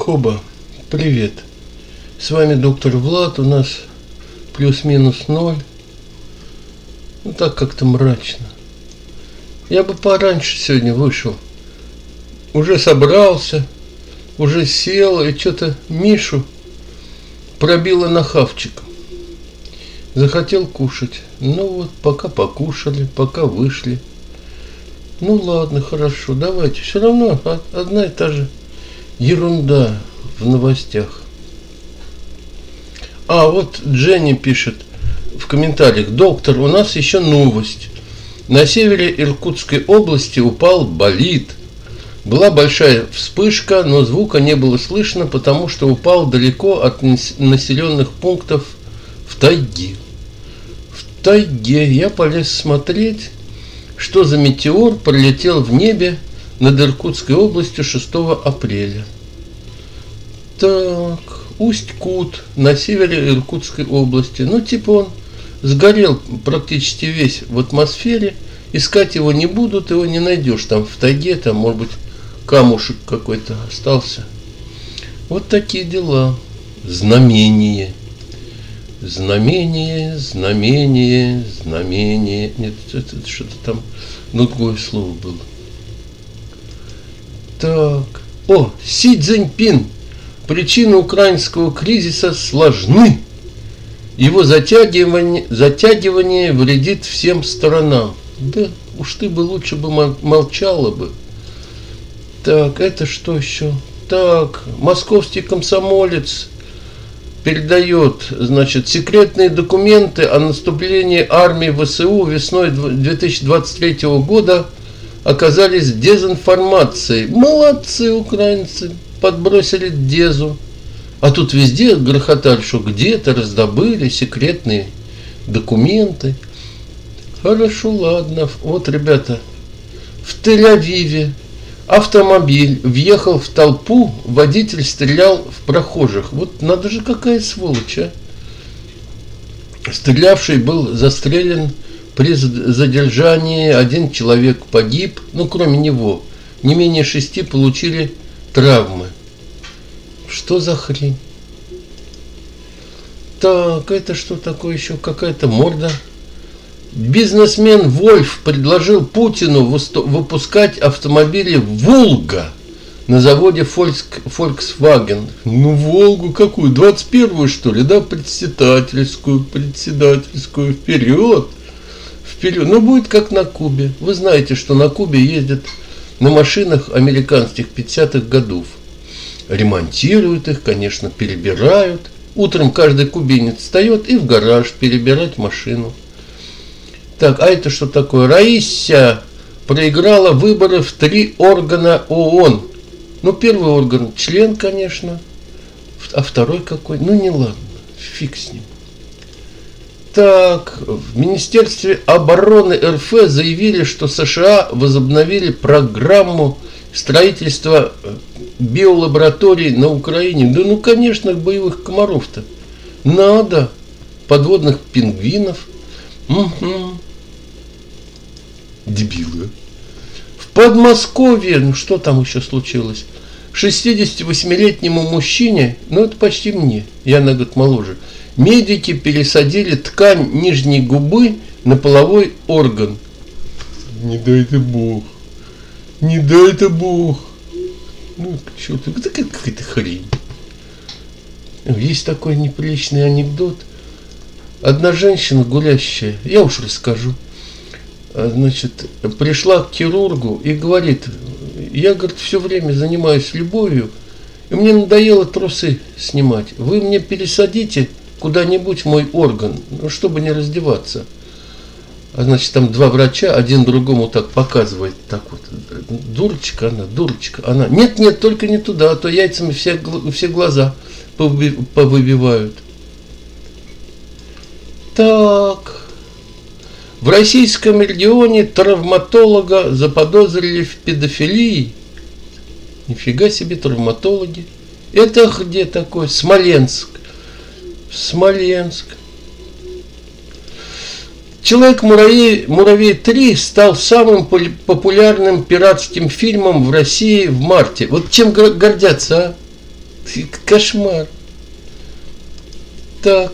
Хоба, привет. С вами доктор Влад, у нас плюс-минус ноль. Ну так как-то мрачно. Я бы пораньше сегодня вышел. Уже собрался, уже сел, и что-то Мишу пробило на хавчик. Захотел кушать. Ну вот, пока покушали, пока вышли. Ну ладно, хорошо, давайте. Все равно одна и та же ерунда в новостях. А, вот Дженни пишет в комментариях. Доктор, у нас еще новость. На севере Иркутской области упал болид. Была большая вспышка, но звука не было слышно, потому что упал далеко от населенных пунктов в тайге. В тайге я полез смотреть, что за метеор пролетел в небе над Иркутской областью 6 апреля. Так, Усть-Кут на севере Иркутской области. Ну, типа он сгорел практически весь в атмосфере. Искать его не будут, его не найдешь. Там в тайге, там, может быть, камушек какой-то остался. Вот такие дела. Знамение. Знамение, знамение, знамение. Нет, это, это что-то там другое слово было. Так. О, Си Цзиньпин. Причины украинского кризиса сложны. Его затягивание, затягивание вредит всем сторонам. Да уж ты бы лучше бы молчала бы. Так, это что еще? Так, московский комсомолец передает, значит, секретные документы о наступлении армии ВСУ весной 2023 года оказались дезинформацией. Молодцы украинцы, подбросили дезу. А тут везде грохотали, что где-то раздобыли секретные документы. Хорошо, ладно. Вот, ребята, в Тель-Авиве автомобиль въехал в толпу, водитель стрелял в прохожих. Вот надо же какая сволочь, а. Стрелявший был застрелен при задержании, один человек погиб, ну кроме него. Не менее шести получили травмы. Что за хрень? Так, это что такое еще? Какая-то морда Бизнесмен Вольф предложил Путину выпускать автомобили «Волга» на заводе Volkswagen. Ну, «Волгу» какую? 21-ю, что ли? Да, председательскую, председательскую. Вперед! Вперед! Ну, будет как на Кубе. Вы знаете, что на Кубе ездят на машинах американских 50-х годов. Ремонтируют их, конечно, перебирают. Утром каждый кубинец встает и в гараж перебирать машину. Так, а это что такое? Раися проиграла выборы в три органа ООН. Ну, первый орган член, конечно. А второй какой? Ну, не ладно. Фиг с ним. Так, в Министерстве обороны РФ заявили, что США возобновили программу строительства э, биолабораторий на Украине. Да ну, конечно, боевых комаров-то. Надо. Подводных пингвинов. Угу дебилы. В Подмосковье, ну что там еще случилось? 68-летнему мужчине, ну это почти мне, я на год моложе, медики пересадили ткань нижней губы на половой орган. Не дай это Бог. Не дай это Бог. Ну, черт, это какая-то хрень. Есть такой неприличный анекдот. Одна женщина гулящая, я уж расскажу. А, значит, пришла к хирургу и говорит, я, говорит, все время занимаюсь любовью, и мне надоело трусы снимать. Вы мне пересадите куда-нибудь мой орган, ну, чтобы не раздеваться. А значит, там два врача, один другому так показывает, так вот, дурочка она, дурочка она. Нет, нет, только не туда, а то яйцами все, все глаза повыбивают. Так, в российском регионе травматолога заподозрили в педофилии. Нифига себе травматологи. Это где такой? Смоленск. Смоленск. Человек-муравей Муравей 3 стал самым популярным пиратским фильмом в России в марте. Вот чем гордятся, а? Кошмар. Так.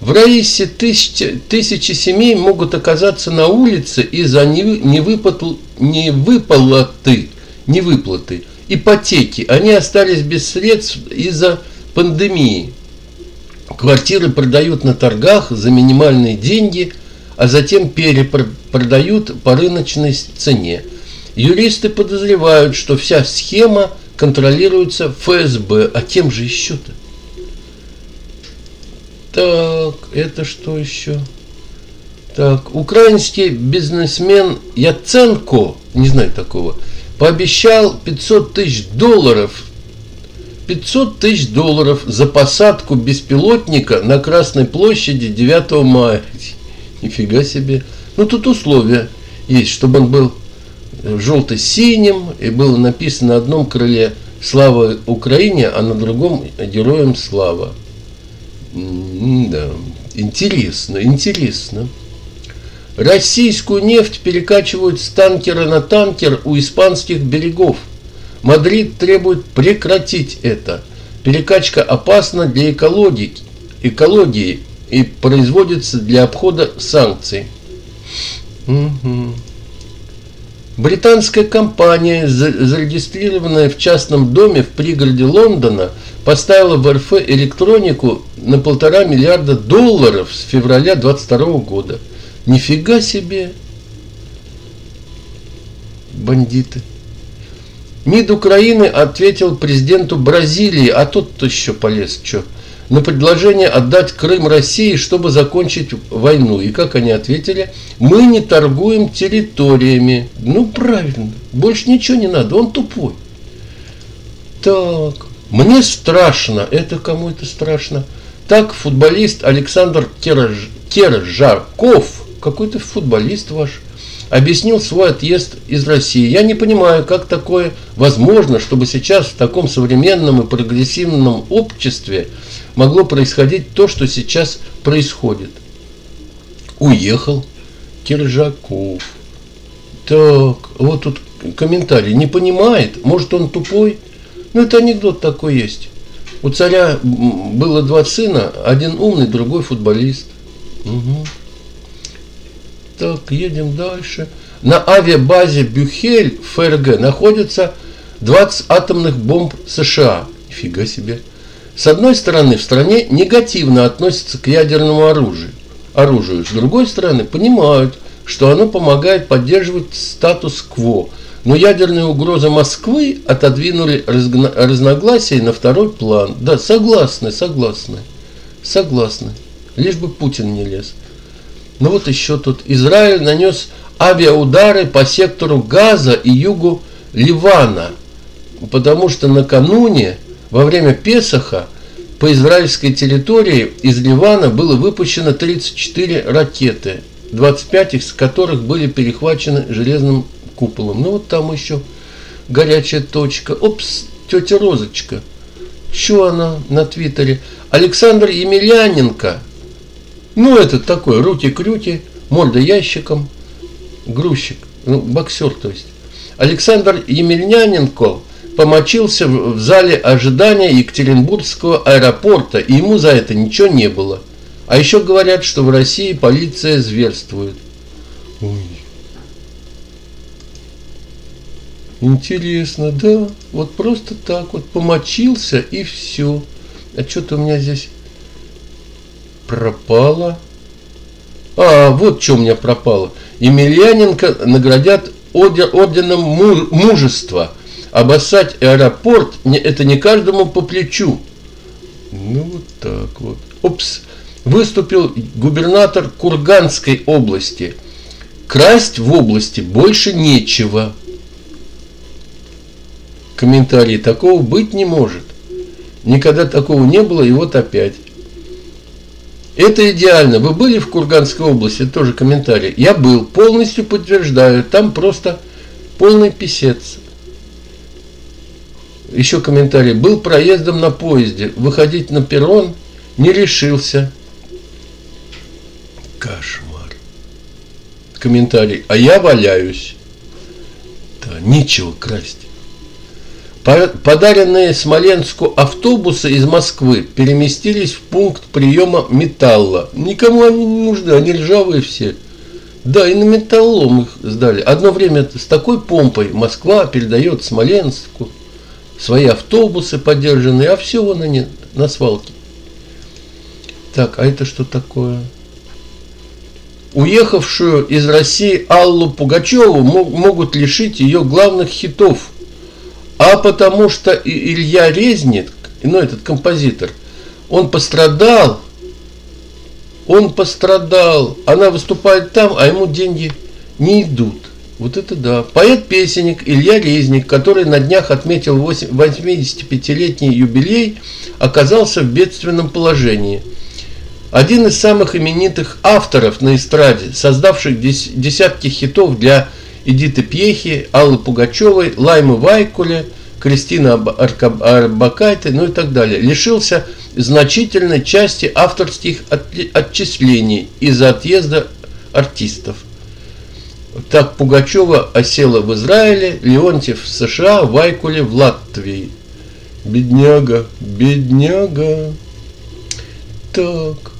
В Раисе тысячи, тысячи семей могут оказаться на улице из-за невыплаты, невыплаты, невыплаты ипотеки. Они остались без средств из-за пандемии. Квартиры продают на торгах за минимальные деньги, а затем перепродают по рыночной цене. Юристы подозревают, что вся схема контролируется ФСБ, а кем же еще-то? Так, это что еще? Так, украинский бизнесмен Яценко, не знаю такого, пообещал 500 тысяч долларов 500 тысяч долларов за посадку беспилотника на Красной площади 9 мая. Нифига себе. Ну, тут условия есть, чтобы он был желто-синим, и было написано на одном крыле «Слава Украине», а на другом «Героям слава». Да, интересно, интересно. Российскую нефть перекачивают с танкера на танкер у испанских берегов. Мадрид требует прекратить это. Перекачка опасна для экологии, экологии и производится для обхода санкций. Угу. Британская компания, зарегистрированная в частном доме в пригороде Лондона, поставила в РФ электронику на полтора миллиарда долларов с февраля 22 года. Нифига себе! Бандиты. МИД Украины ответил президенту Бразилии, а тот-то еще полез, что, на предложение отдать Крым России, чтобы закончить войну. И как они ответили? Мы не торгуем территориями. Ну, правильно. Больше ничего не надо. Он тупой. Так, мне страшно. Это кому это страшно? Так, футболист Александр Керж... Кержаков, какой-то футболист ваш, объяснил свой отъезд из России. Я не понимаю, как такое возможно, чтобы сейчас в таком современном и прогрессивном обществе могло происходить то, что сейчас происходит. Уехал Киржаков. Так, вот тут комментарий. Не понимает, может он тупой? Ну, это анекдот такой есть. У царя было два сына, один умный, другой футболист. Угу. Так, едем дальше. На авиабазе Бюхель ФРГ находится 20 атомных бомб США. Нифига себе. С одной стороны, в стране негативно относятся к ядерному оружию. оружию. С другой стороны, понимают, что оно помогает поддерживать статус-кво. Но ядерные угрозы Москвы отодвинули разногласия на второй план. Да, согласны, согласны. Согласны. Лишь бы Путин не лез. Ну вот еще тут Израиль нанес авиаудары по сектору Газа и югу Ливана, потому что накануне, во время Песаха, по израильской территории из Ливана было выпущено 34 ракеты, 25 из которых были перехвачены железным куполом. Ну вот там еще горячая точка. Опс, тетя Розочка. Что она на Твиттере? Александр Емельяненко – ну, этот такой, руки-крюки, морда ящиком, грузчик, ну, боксер, то есть. Александр Емельяненко помочился в зале ожидания Екатеринбургского аэропорта, и ему за это ничего не было. А еще говорят, что в России полиция зверствует. Ой. Интересно, да? Вот просто так вот помочился и все. А что-то у меня здесь пропало. А, вот что у меня пропало. Емельяненко наградят орденом мужества. Обоссать аэропорт это не каждому по плечу. Ну вот так вот. Опс. Выступил губернатор Курганской области. Красть в области больше нечего. Комментарий. Такого быть не может. Никогда такого не было, и вот опять. Это идеально. Вы были в Курганской области? Тоже комментарий. Я был. Полностью подтверждаю. Там просто полный писец. Еще комментарий. Был проездом на поезде. Выходить на перрон не решился. Кошмар. Комментарий. А я валяюсь. Да, нечего красть. Подаренные Смоленску автобусы из Москвы переместились в пункт приема металла. Никому они не нужны, они ржавые все. Да, и на металлом их сдали. Одно время с такой помпой Москва передает Смоленску свои автобусы подержанные, а все вон они на свалке. Так, а это что такое? Уехавшую из России Аллу Пугачеву могут лишить ее главных хитов – а потому что Илья Резник, ну этот композитор, он пострадал, он пострадал, она выступает там, а ему деньги не идут. Вот это да. Поэт-песенник Илья Резник, который на днях отметил 85-летний юбилей, оказался в бедственном положении. Один из самых именитых авторов на эстраде, создавших десятки хитов для Эдиты Пьехи, Аллы Пугачевой, Лаймы Вайкуле, Кристина Арбакайте, ну и так далее, лишился значительной части авторских отчислений из-за отъезда артистов. Так Пугачева осела в Израиле, Леонтьев в США, Вайкуле в Латвии. Бедняга, бедняга. Так.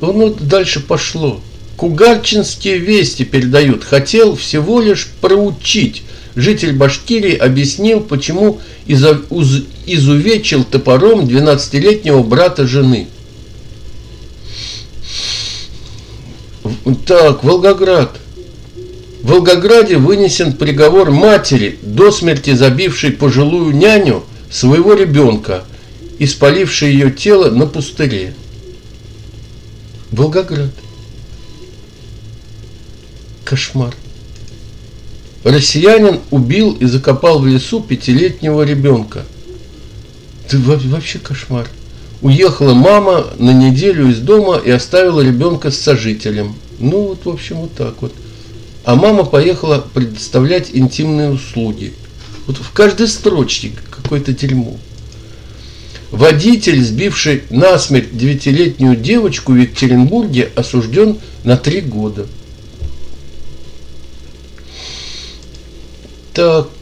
Ну, дальше пошло. Кугарчинские вести передают. Хотел всего лишь проучить. Житель Башкирии объяснил, почему изувечил топором 12-летнего брата жены. Так, Волгоград. В Волгограде вынесен приговор матери, до смерти забившей пожилую няню своего ребенка и спалившей ее тело на пустыре. Волгоград. Кошмар. Россиянин убил и закопал в лесу пятилетнего ребенка. Ты вообще кошмар. Уехала мама на неделю из дома и оставила ребенка с сожителем. Ну вот, в общем, вот так вот. А мама поехала предоставлять интимные услуги. Вот в каждой строчке какое-то дерьмо. Водитель, сбивший насмерть девятилетнюю девочку в Екатеринбурге, осужден на три года.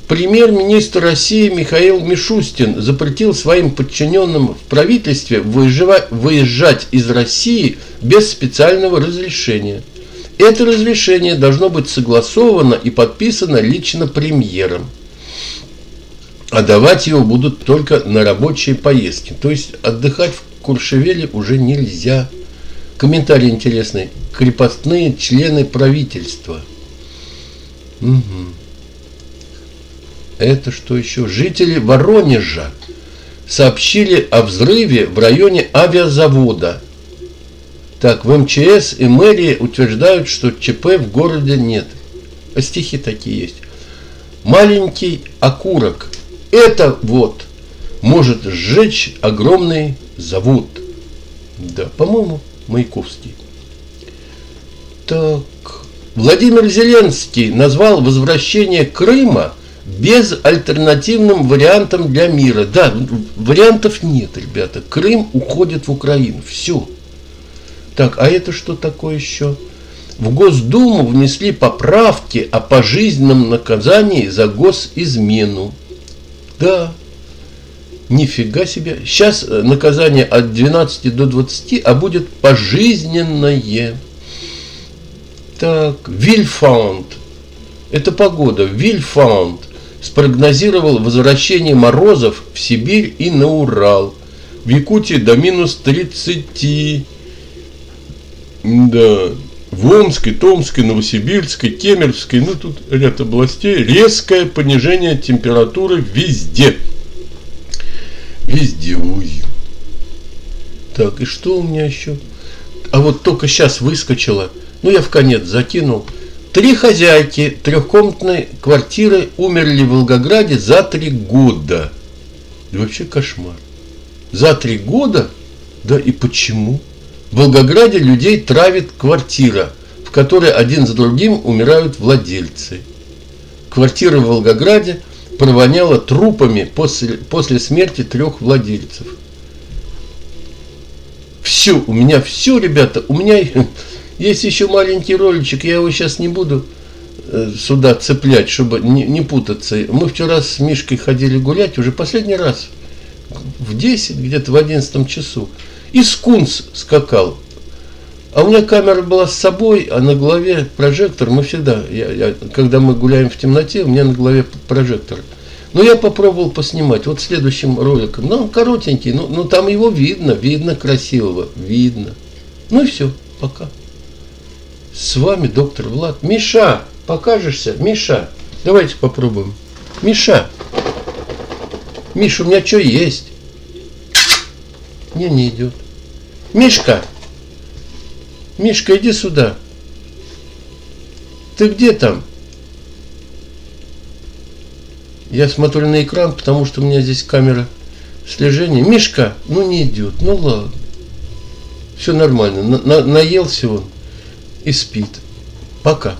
Премьер-министр России Михаил Мишустин запретил своим подчиненным в правительстве выезжать из России без специального разрешения. Это разрешение должно быть согласовано и подписано лично премьером. А давать его будут только на рабочие поездки. То есть отдыхать в Куршевеле уже нельзя. Комментарий интересный. Крепостные члены правительства. Угу. Это что еще? Жители Воронежа сообщили о взрыве в районе авиазавода. Так, в МЧС и мэрии утверждают, что ЧП в городе нет. А стихи такие есть. Маленький окурок. Это вот может сжечь огромный завод. Да, по-моему, Маяковский. Так, Владимир Зеленский назвал возвращение Крыма – безальтернативным вариантом для мира. Да, вариантов нет, ребята. Крым уходит в Украину. Все. Так, а это что такое еще? В Госдуму внесли поправки о пожизненном наказании за госизмену. Да, нифига себе. Сейчас э, наказание от 12 до 20, а будет пожизненное. Так, Вильфаунд. Это погода. Вильфаунд спрогнозировал возвращение морозов в Сибирь и на Урал. В Якутии до минус 30. Да. В Омской, Томской, Новосибирской, Кемеровской, ну тут ряд областей, резкое понижение температуры везде. Везде, ой. Так, и что у меня еще? А вот только сейчас выскочило. Ну, я в конец закинул. Три хозяйки трехкомнатной квартиры умерли в Волгограде за три года. И вообще кошмар. За три года? Да и почему? В Волгограде людей травит квартира, в которой один за другим умирают владельцы. Квартира в Волгограде провоняла трупами после, после смерти трех владельцев. Все, у меня все, ребята, у меня есть еще маленький роличек, я его сейчас не буду э, сюда цеплять, чтобы не, не путаться. Мы вчера с Мишкой ходили гулять, уже последний раз, в 10, где-то в 11 часу. И скунс скакал. А у меня камера была с собой, а на голове прожектор. Мы всегда, я, я, когда мы гуляем в темноте, у меня на голове прожектор. Но я попробовал поснимать. Вот следующим роликом. Ну, он коротенький, но, но там его видно, видно красивого, видно. Ну и все, пока. С вами доктор Влад. Миша, покажешься? Миша, давайте попробуем. Миша. Миша, у меня что есть? Не, не идет. Мишка. Мишка, иди сюда. Ты где там? Я смотрю на экран, потому что у меня здесь камера слежения. Мишка, ну не идет. Ну ладно. Все нормально. На, на, наелся он и спит. Пока.